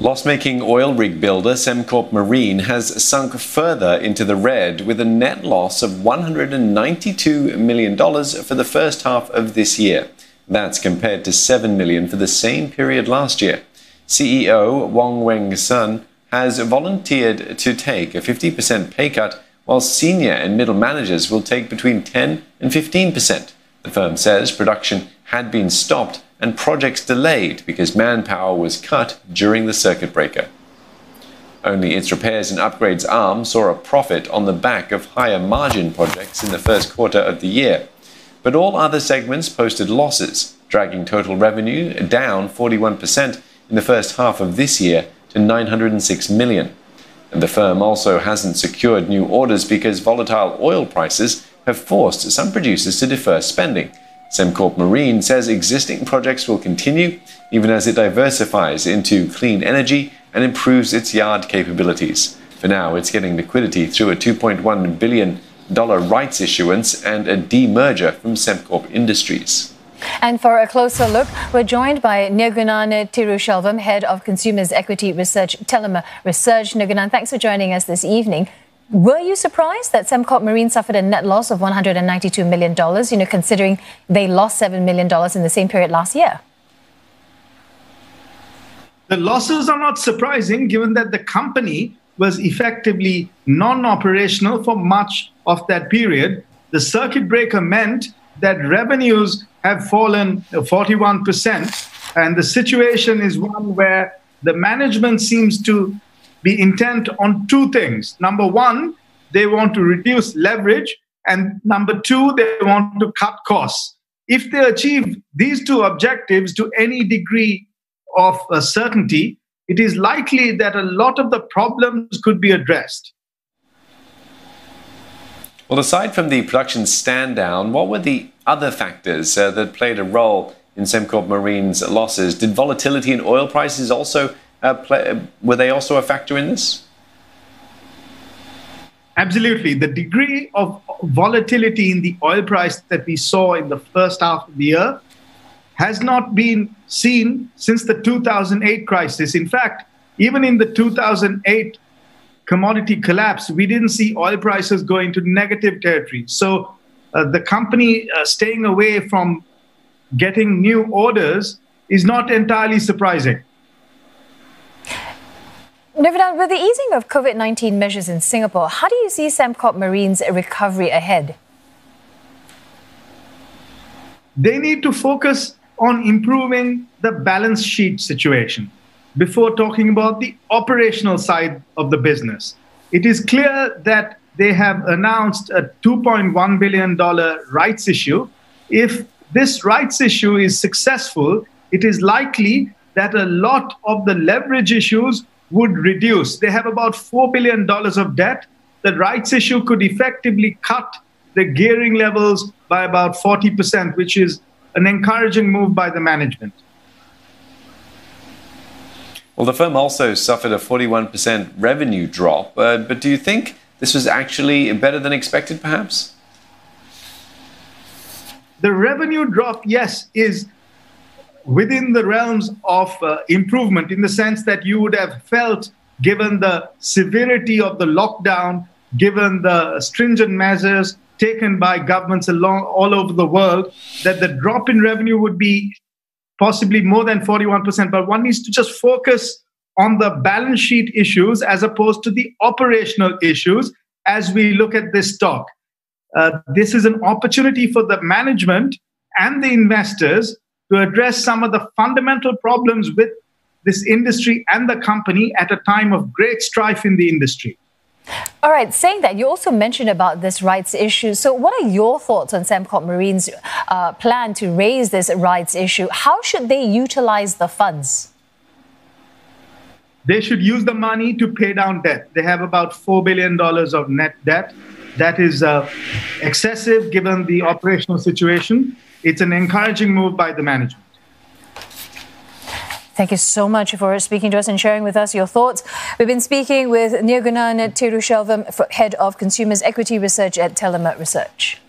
Loss making oil rig builder Sembcorp Marine has sunk further into the red with a net loss of $192 million for the first half of this year. That's compared to 7 million for the same period last year. CEO Wong Weng Sun has volunteered to take a 50% pay cut, while senior and middle managers will take between 10 and 15%. The firm says production had been stopped and projects delayed because manpower was cut during the circuit breaker. Only its repairs and upgrades arm saw a profit on the back of higher margin projects in the first quarter of the year. But all other segments posted losses, dragging total revenue down 41% in the first half of this year to 906 million. And the firm also hasn't secured new orders because volatile oil prices have forced some producers to defer spending Sembcorp Marine says existing projects will continue even as it diversifies into clean energy and improves its yard capabilities. For now, it's getting liquidity through a $2.1 billion rights issuance and a demerger from Sembcorp Industries. And for a closer look, we're joined by Nirgunan Tiruchelvam, Head of Consumers Equity Research, Tellimer Research. Nirgunan, thanks for joining us this evening. Were you surprised that Sembcorp Marine suffered a net loss of $192 million, you know, considering they lost $7 million in the same period last year? The losses are not surprising given that the company was effectively non operational for much of that period. The circuit breaker meant that revenues have fallen 41%, and the situation is one where the management seems to be intent on two things. Number one, they want to reduce leverage, and number two, they want to cut costs. If they achieve these two objectives to any degree of uh, certainty, it is likely that a lot of the problems could be addressed. Well, aside from the production stand down, what were the other factors uh, that played a role in Sembcorp Marine's losses? Did volatility in oil prices also uh, play, were they also a factor in this? Absolutely. The degree of volatility in the oil price that we saw in the first half of the year has not been seen since the 2008 crisis. In fact, even in the 2008 commodity collapse, we didn't see oil prices go into negative territory. So uh, the company uh, staying away from getting new orders is not entirely surprising. Nirgunan, with the easing of COVID 19 measures in Singapore, how do you see Sembcorp Marine's recovery ahead? They need to focus on improving the balance sheet situation before talking about the operational side of the business. It is clear that they have announced a $2.1 billion rights issue. If this rights issue is successful, it is likely that a lot of the leverage issues would reduce. They have about $4 billion of debt. The rights issue could effectively cut the gearing levels by about 40%, which is an encouraging move by the management. Well, the firm also suffered a 41% revenue drop, uh, but do you think this was actually better than expected, perhaps? The revenue drop, yes, is within the realms of uh, improvement in the sense that you would have felt, given the severity of the lockdown, given the stringent measures taken by governments along all over the world, that the drop in revenue would be possibly more than 41%. But one needs to just focus on the balance sheet issues as opposed to the operational issues as we look at this stock. Uh, this is an opportunity for the management and the investors to address some of the fundamental problems with this industry and the company at a time of great strife in the industry. All right, saying that, you also mentioned about this rights issue. So, what are your thoughts on Sembcorp Marine's uh, plan to raise this rights issue? How should they utilize the funds? They should use the money to pay down debt. They have about $4 billion of net debt. That is uh, excessive given the operational situation it's an encouraging move by the management. Thank you so much for speaking to us and sharing with us your thoughts. We've been speaking with Nirgunan Tiruchelvam, head of Consumers Equity Research at Tellimer Research.